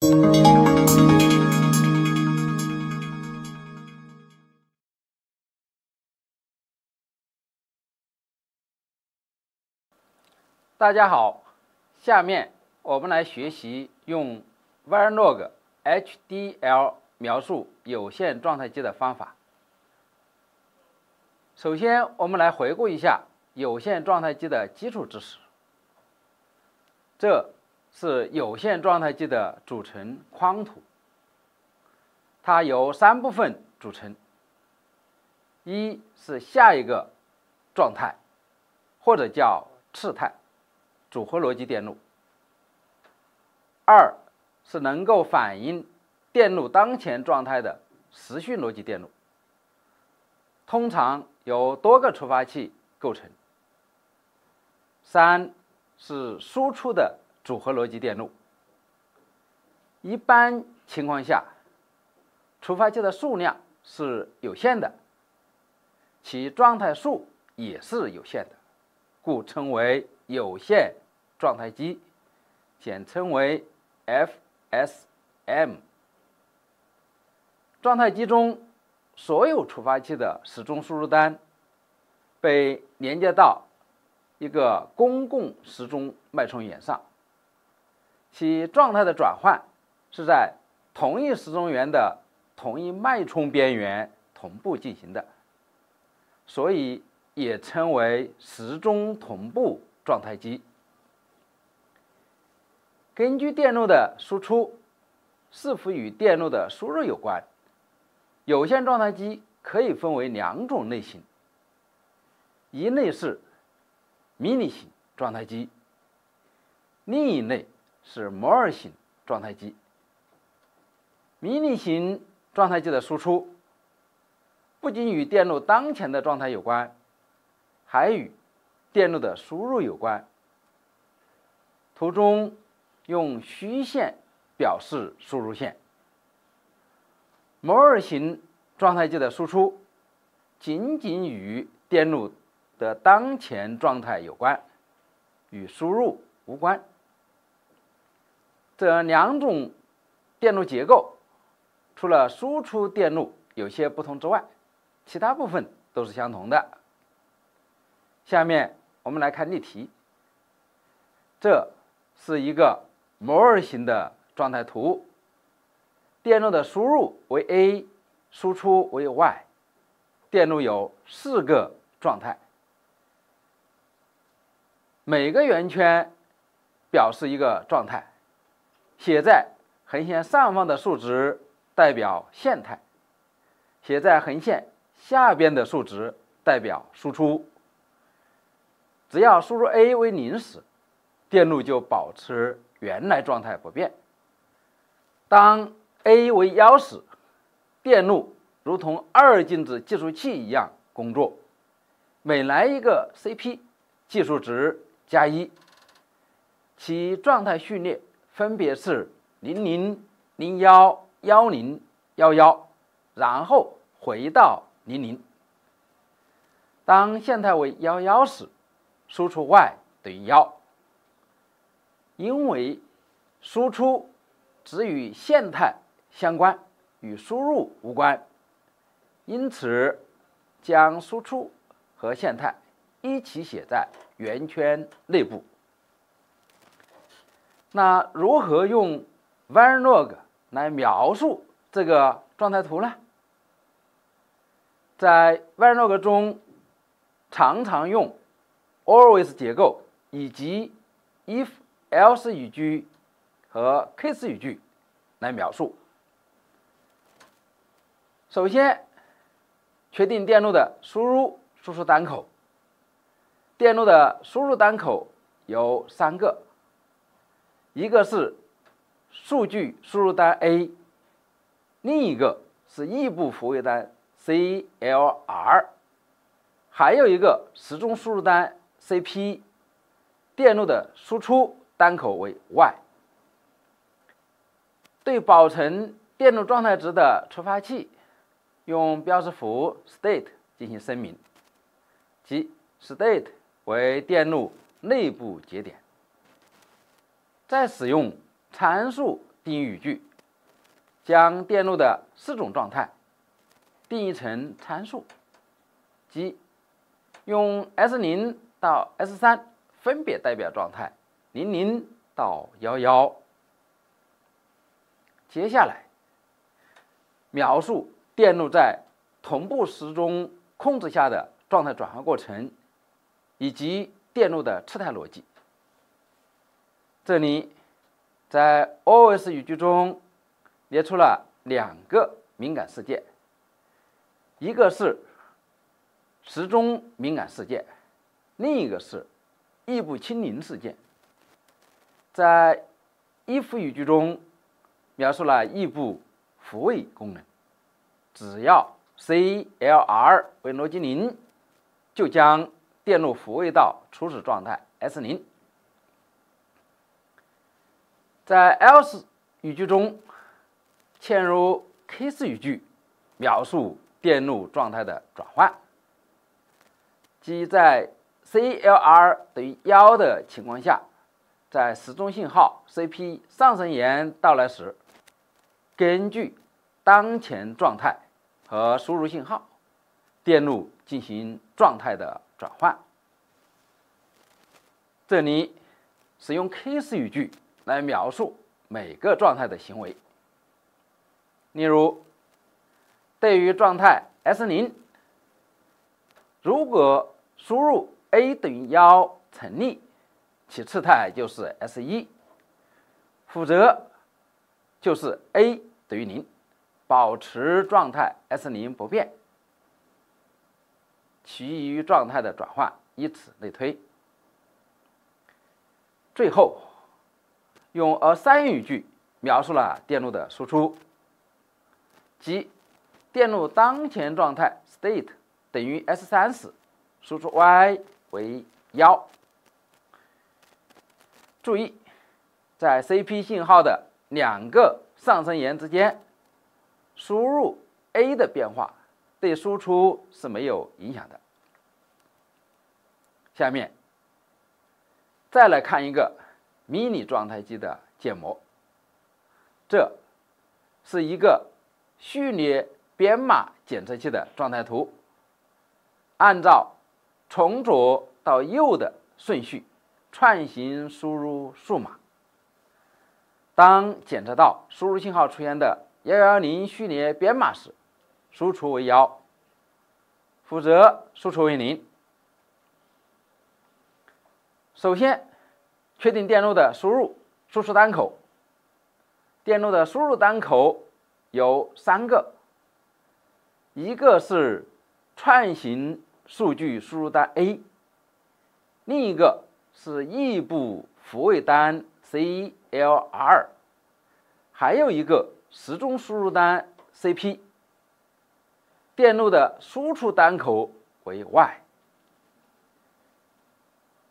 大家好，下面我们来学习用 Verilog HDL 描述有限状态机的方法。首先，我们来回顾一下有限状态机的基础知识。这是有限状态机的组成框图，它由三部分组成：一是下一个状态，或者叫次态。组合逻辑电路，二是能够反映电路当前状态的时序逻辑电路，通常由多个触发器构成。三是输出的组合逻辑电路，一般情况下，触发器的数量是有限的，其状态数也是有限的，故称为有限。状态机，简称为 FSM。状态机中所有触发器的时钟输入单被连接到一个公共时钟脉冲源上，其状态的转换是在同一时钟源的同一脉冲边缘同步进行的，所以也称为时钟同步状态机。根据电路的输出是否与电路的输入有关，有限状态机可以分为两种类型。一类是迷你型状态机，另一类是摩尔型状态机。迷你型状态机的输出不仅与电路当前的状态有关，还与电路的输入有关。图中。用虚线表示输入线。摩尔型状态机的输出仅仅与电路的当前状态有关，与输入无关。这两种电路结构，除了输出电路有些不同之外，其他部分都是相同的。下面我们来看例题。这是一个。摩尔型的状态图，电路的输入为 A，输出为 Y，电路有四个状态，每个圆圈表示一个状态，写在横线上方的数值代表线态，写在横线下边的数值代表输出。只要输入 A 为零时，电路就保持。原来状态不变。当 A 为幺时，电路如同二进制计数器一样工作，每来一个 CP，计数值加一，其状态序列分别是零零零幺幺零幺幺，然后回到零零。当线态为幺幺时，输出 Y 等于幺。因为输出只与线态相关，与输入无关，因此将输出和线态一起写在圆圈内部。那如何用 Verilog 来描述这个状态图呢？在 Verilog 中，常常用 always 结构以及 if。else 语句和 case 语句来描述。首先，确定电路的输入输出单口。电路的输入单口有三个，一个是数据输入单 A，另一个是异步服务单 CLR，还有一个时钟输入单 CP。电路的输出。单口为 Y，对保存电路状态值的触发器，用标识符 state 进行声明，即 state 为电路内部节点。再使用参数定义语句，将电路的四种状态定义成参数，即用 S 零到 S 三分别代表状态零零到幺幺。接下来，描述电路在同步时钟控制下的状态转换过程，以及电路的次态逻辑。这里。在 OS 语句中列出了两个敏感事件，一个是时钟敏感事件，另一个是异步清零事件。在 if 语句中描述了异步复位功能，只要 CLR 为逻辑零，就将电路复位到初始状态 S 零。在 else 语句中嵌入 case 语句，描述电路状态的转换，即在 CLR 等于幺的情况下，在时钟信号 CP 上升沿到来时，根据当前状态和输入信号，电路进行状态的转换。这里使用 case 语句。来描述每个状态的行为。例如，对于状态 S 零，如果输入 a 等于幺成立，其次态就是 S 一；否则就是 a 等于零，保持状态 S 零不变。其余状态的转换以此类推。最后。用 assign 语句描述了电路的输出，即电路当前状态 state 等于 S 三时，输出 y 为幺。注意，在 CP 信号的两个上升沿之间，输入 a 的变化对输出是没有影响的。下面再来看一个。迷你状态机的建模，这是一个序列编码检测器的状态图。按照从左到右的顺序串行输入数码。当检测到输入信号出现的幺幺零序列编码时，输出为幺，否则输出为零。首先。确定电路的输入、输出单口。电路的输入单口有三个，一个是串行数据输入单 A，另一个是异步复位单 CLR，还有一个时钟输入单 CP。电路的输出单口为 Y。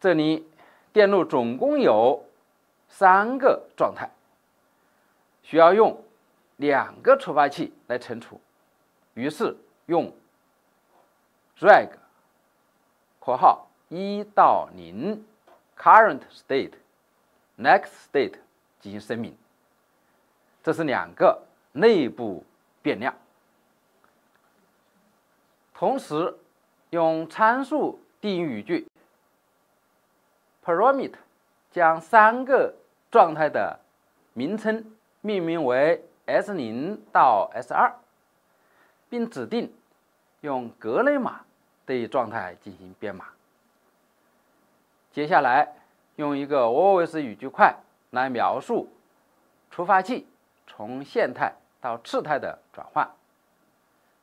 这里。电路总共有三个状态，需要用两个触发器来存储，于是用 reg（ 括号一到零 current state next state） 进行声明。这是两个内部变量，同时用参数定义语句。Paramet 将三个状态的名称命名为 S 零到 S 二，并指定用格雷码对状态进行编码。接下来用一个 always 语句块来描述触发器从现态到次态的转换，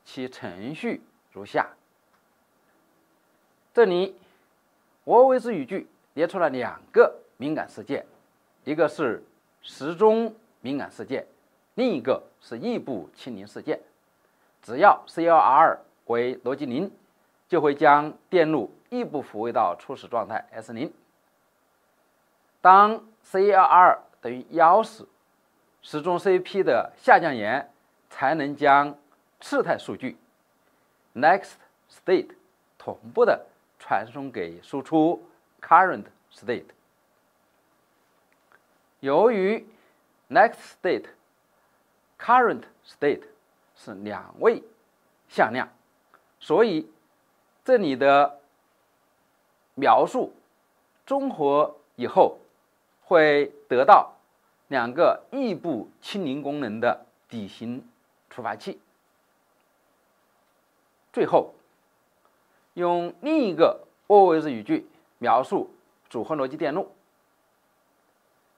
其程序如下。这里，always 语句。列出了两个敏感事件，一个是时钟敏感事件，另一个是异步清零事件。只要 CLR 为逻辑零，就会将电路异步复位到初始状态 S 零。当 CLR 等于幺时，时钟 CP 的下降沿才能将次态数据 next state 同步的传送给输出。Current state。由于 next state、current state 是两位向量，所以这里的描述综合以后会得到两个异步清零功能的底型触发器。最后，用另一个 always 语句描述组合逻辑电路。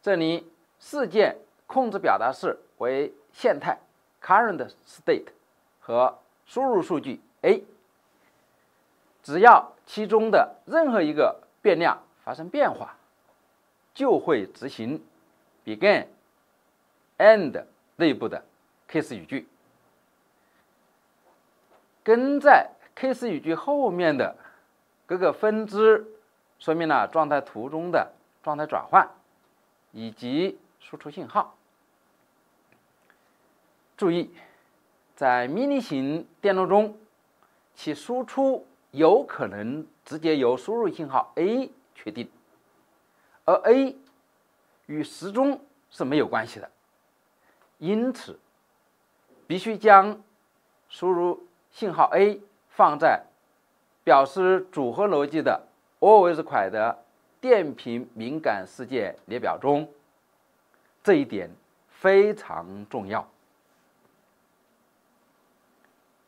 这里事件控制表达式为现态 （current state） 和输入数据 a，只要其中的任何一个变量发生变化，就会执行 begin、end 内部的 case 语句。跟在 case 语句后面的各个分支，说明了状态图中的状态转换以及输出信号。注意，在迷你型电路中，其输出有可能直接由输入信号 A 确定，而 A 与时钟是没有关系的，因此必须将输入。信号 A 放在表示组合逻辑的 always 块的电平敏感事件列表中，这一点非常重要。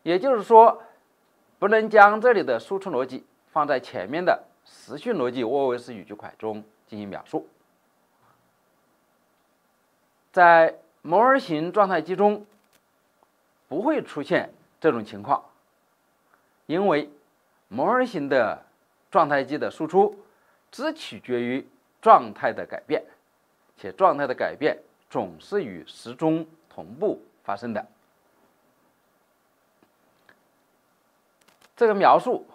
也就是说，不能将这里的输出逻辑放在前面的时序逻辑 always 语句块中进行描述。在摩尔型状态机中，不会出现。这种情况，因为摩尔型的状态机的输出只取决于状态的改变，且状态的改变总是与时钟同步发生的。这个描述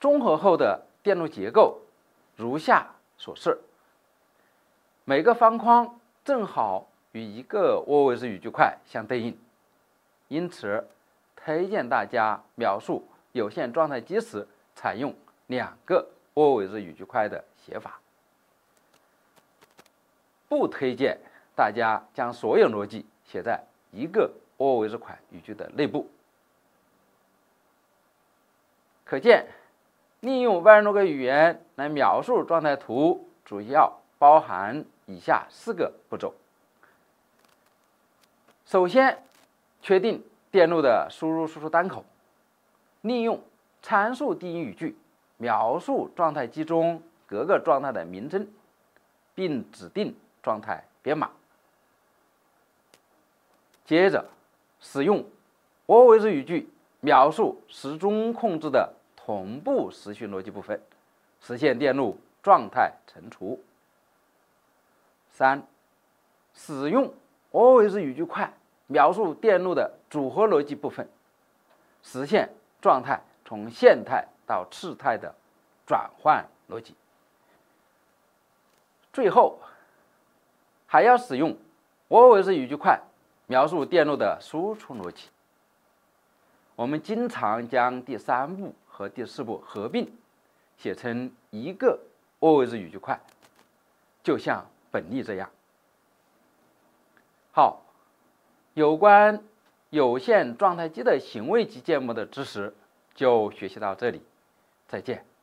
综合后的电路结构如下所示：每个方框正好与一个 always 语句块相对应，因此。推荐大家描述有限状态机时采用两个 always 语句块的写法，不推荐大家将所有逻辑写在一个 always 块语句的内部。可见，利用 Verilog 语言来描述状态图，主要包含以下四个步骤：首先，确定。电路的输入输出端口，利用参数定义语句描述状态机中各个状态的名称，并指定状态编码。接着使用 always 语句描述时钟控制的同步时序逻辑部分，实现电路状态存储。三、使用 always 语句块。描述电路的组合逻辑部分，实现状态从现态到次态的转换逻辑。最后，还要使用 always 语句块描述电路的输出逻辑。我们经常将第三步和第四步合并，写成一个 always 语句块，就像本例这样。好。有关有限状态机的行为级建模的知识就学习到这里，再见。